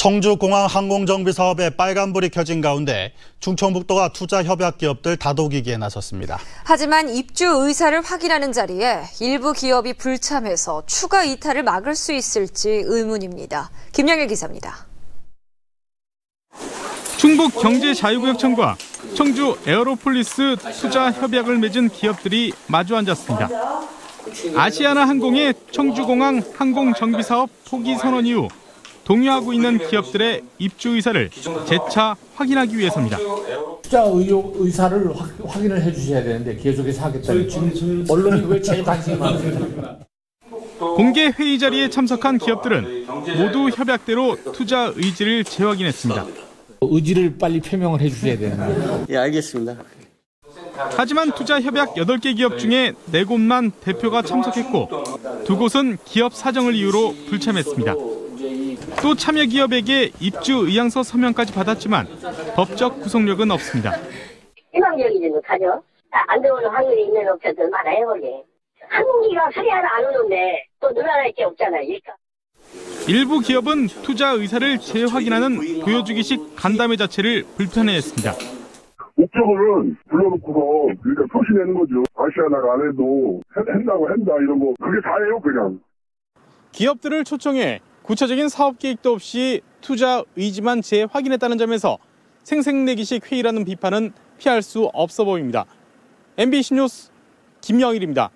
청주공항 항공정비 사업에 빨간불이 켜진 가운데 충청북도가 투자 협약 기업들 다독이기에 나섰습니다. 하지만 입주 의사를 확인하는 자리에 일부 기업이 불참해서 추가 이탈을 막을 수 있을지 의문입니다. 김영일 기자입니다. 충북 경제자유구역청과 청주 에어로폴리스 투자 협약을 맺은 기업들이 마주 앉았습니다. 아시아나 항공의 청주공항 항공정비사업 포기 선언 이후 동요하고 있는 기업들의 입주 의사를 재차 확인하기 위해서입니다. 투자 의욕 의사를 확, 확인을 해주셔야 되는데 계속해서 하겠다는 지금 언론이 왜 제일 관심이 많습니까? 공개 회의 자리에 참석한 기업들은 모두 협약대로 투자 의지를 재확인했습니다. 의지를 빨리 표명을 해주셔야 되는데. 예, 알겠습니다. 하지만 투자 협약 8개 기업 중에 4곳만 대표가 참석했고 두 곳은 기업 사정을 이유로 불참했습니다. 또 참여 기업에게 입주 의향서 서명까지 받았지만 법적 구속력은 없습니다. 희망적이지 못하죠. 안 들어오는 확률이 있는 업체들 많아요, 거기. 한국이가 수리 하나 안 오는데 또 늘어날 게 없잖아요, 일가. 일부 기업은 투자 의사를 재확인하는 보여주기식 간담회 자체를 불편해했습니다. 목적은 불러놓고서 그러니까 표시내는 거죠. 아시아나가 안 해도 한다고 한다 이런 거 그게 다예요 그냥. 기업들을 초청해 구체적인 사업 계획도 없이 투자 의지만 재확인했다는 점에서 생색내기식 회의라는 비판은 피할 수 없어 보입니다. MBC 뉴스 김영일입니다.